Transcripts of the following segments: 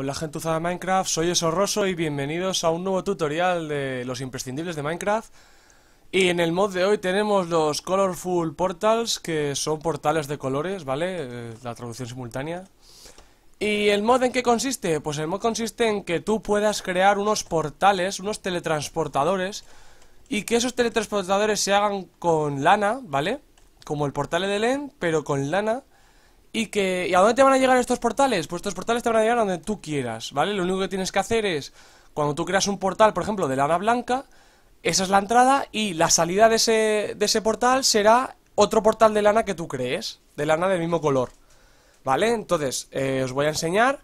Hola gentuza de Minecraft, soy Esorroso y bienvenidos a un nuevo tutorial de los imprescindibles de Minecraft Y en el mod de hoy tenemos los Colorful Portals, que son portales de colores, ¿vale? Eh, la traducción simultánea ¿Y el mod en qué consiste? Pues el mod consiste en que tú puedas crear unos portales, unos teletransportadores Y que esos teletransportadores se hagan con lana, ¿vale? Como el portal de Len, pero con lana y que... ¿Y a dónde te van a llegar estos portales? Pues estos portales te van a llegar a donde tú quieras, ¿vale? Lo único que tienes que hacer es, cuando tú creas un portal, por ejemplo, de lana blanca, esa es la entrada y la salida de ese, de ese portal será otro portal de lana que tú crees, de lana del mismo color, ¿vale? Entonces, eh, os voy a enseñar.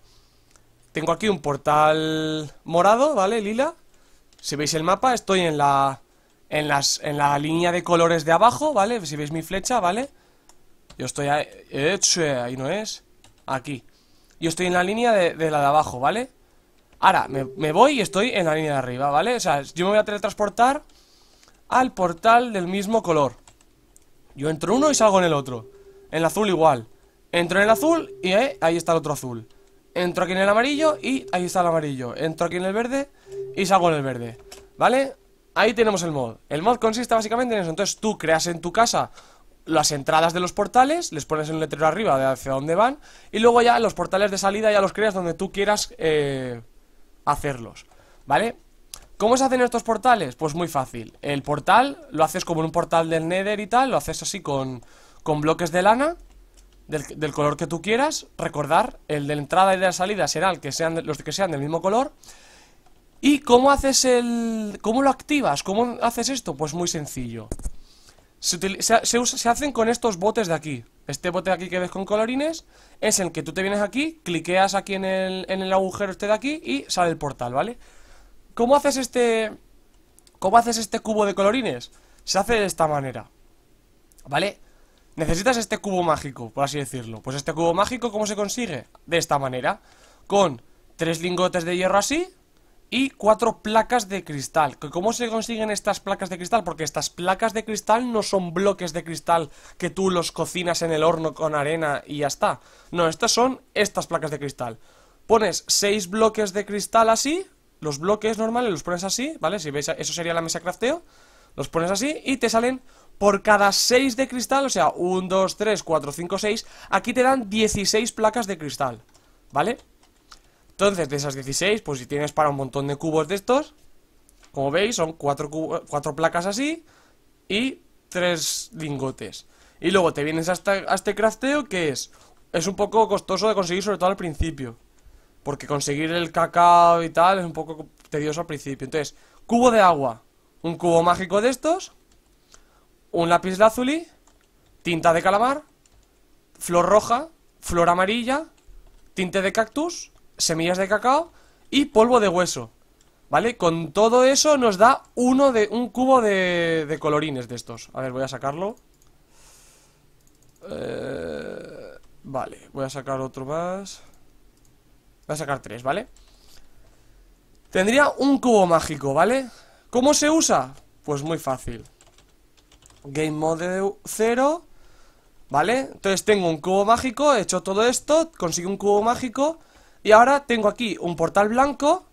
Tengo aquí un portal morado, ¿vale? Lila. Si veis el mapa, estoy en la... En, las, en la línea de colores de abajo, ¿vale? Si veis mi flecha, ¿vale? vale yo estoy ahí... ahí no es. Aquí. Yo estoy en la línea de, la de abajo, ¿vale? Ahora, me, voy y estoy en la línea de arriba, ¿vale? O sea, yo me voy a teletransportar al portal del mismo color. Yo entro en uno y salgo en el otro. En el azul igual. Entro en el azul y eh, ahí está el otro azul. Entro aquí en el amarillo y ahí está el amarillo. Entro aquí en el verde y salgo en el verde. ¿Vale? Ahí tenemos el mod. El mod consiste básicamente en eso. Entonces tú creas en tu casa las entradas de los portales, les pones un letrero arriba de hacia dónde van y luego ya los portales de salida ya los creas donde tú quieras eh, hacerlos, ¿vale? ¿Cómo se hacen estos portales? Pues muy fácil, el portal lo haces como un portal del Nether y tal, lo haces así con, con bloques de lana del, color que tú quieras, recordar, el de la entrada y de la salida serán que sean los que sean del mismo color ¿Y cómo haces el... cómo lo activas? ¿Cómo haces esto? Pues muy sencillo se, hacen con estos botes de aquí Este bote de aquí que ves con colorines Es el que tú te vienes aquí, cliqueas aquí en el, en el agujero este de aquí Y sale el portal, ¿vale? ¿Cómo haces este... ¿Cómo haces este cubo de colorines? Se hace de esta manera ¿Vale? Necesitas este cubo mágico, por así decirlo Pues este cubo mágico, ¿cómo se consigue? De esta manera Con tres lingotes de hierro así y cuatro placas de cristal. ¿Cómo se consiguen estas placas de cristal? Porque estas placas de cristal no son bloques de cristal que tú los cocinas en el horno con arena y ya está. No, estas son estas placas de cristal. Pones seis bloques de cristal así, los bloques normales los pones así, ¿vale? Si veis, eso sería la mesa crafteo. Los pones así y te salen por cada seis de cristal, o sea, 1, 2, 3, 4, 5, 6, aquí te dan 16 placas de cristal, ¿vale? Entonces, de esas 16, pues si tienes para un montón de cubos de estos, como veis, son cuatro, cuatro placas así y tres lingotes. Y luego te vienes hasta, a este crafteo que es, es un poco costoso de conseguir, sobre todo al principio. Porque conseguir el cacao y tal es un poco tedioso al principio. Entonces, cubo de agua, un cubo mágico de estos, un lápiz lazuli, tinta de calamar, flor roja, flor amarilla, tinte de cactus semillas de cacao y polvo de hueso. ¿Vale? Con todo eso nos da uno de un cubo de, de colorines de estos. A ver, voy a sacarlo. Eh, vale, voy a sacar otro más. Voy a sacar tres, ¿vale? Tendría un cubo mágico, ¿vale? ¿Cómo se usa? Pues muy fácil. Game Mode 0 ¿Vale? Entonces tengo un cubo mágico, he hecho todo esto, consigo un cubo mágico y ahora tengo aquí un portal blanco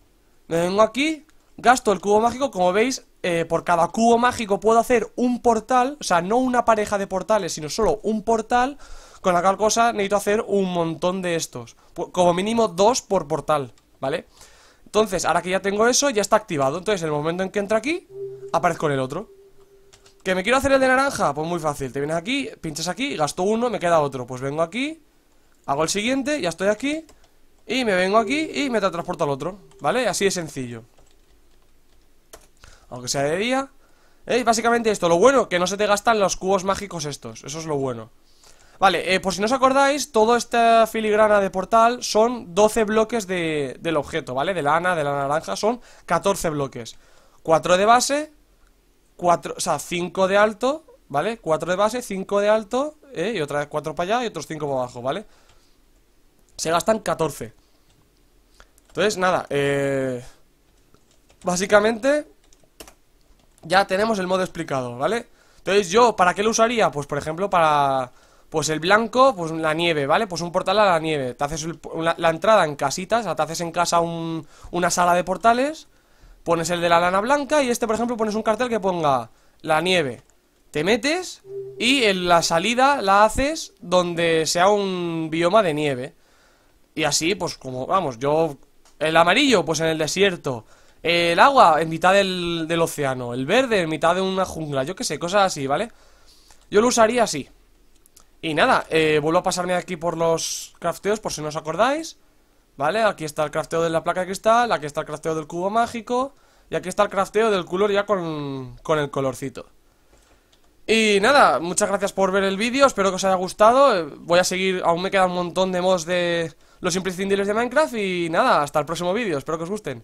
Me vengo aquí Gasto el cubo mágico, como veis eh, Por cada cubo mágico puedo hacer un portal O sea, no una pareja de portales Sino solo un portal Con la cual cosa necesito hacer un montón de estos. Como mínimo dos por portal ¿Vale? Entonces, ahora que ya tengo eso, ya está activado. Entonces, en el momento en que entro aquí Aparezco en el otro. ¿Que me quiero hacer el de naranja? Pues muy fácil, te vienes aquí, pinchas aquí, gasto uno, me queda otro. Pues vengo aquí, hago el siguiente, ya estoy aquí y me vengo aquí y me transporto al otro ¿Vale? Así de sencillo Aunque sea de día ¿Eh? Básicamente esto, lo bueno, que no se te gastan los cubos mágicos estos Eso es lo bueno Vale, eh, por si no os acordáis, toda esta filigrana de portal son 12 bloques de, del objeto, ¿vale? De la lana, de la naranja, son 14 bloques 4 de base 4, o sea, 5 de alto, ¿vale? 4 de base, 5 de alto ¿eh? Y otra vez 4 para allá y otros 5 para abajo, ¿vale? Se gastan 14 Entonces, nada eh... Básicamente Ya tenemos el modo explicado, ¿vale? Entonces yo, ¿para qué lo usaría? Pues por ejemplo para... Pues el blanco, pues la nieve, ¿vale? Pues un portal a la nieve Te haces la, entrada en casitas o sea, te haces en casa una sala de portales Pones el de la lana blanca Y este, por ejemplo, pones un cartel que ponga La nieve Te metes y en la salida la haces donde sea un bioma de nieve Y así, pues como, vamos, yo... El amarillo, pues en el desierto. El agua en mitad del, del océano. El verde en mitad de una jungla. Yo qué sé, cosas así, ¿vale? Yo lo usaría así. Y nada, eh, vuelvo a pasarme aquí por los crafteos por si no os acordáis ¿Vale? Aquí está el crafteo de la placa de cristal, aquí está el crafteo del cubo mágico Y aquí está el crafteo del color ya con, con el colorcito. Y nada, muchas gracias por ver el vídeo, espero que os haya gustado. Voy a seguir, aún me queda un montón de mods de los imprescindibles de Minecraft Y nada, hasta el próximo vídeo, espero que os gusten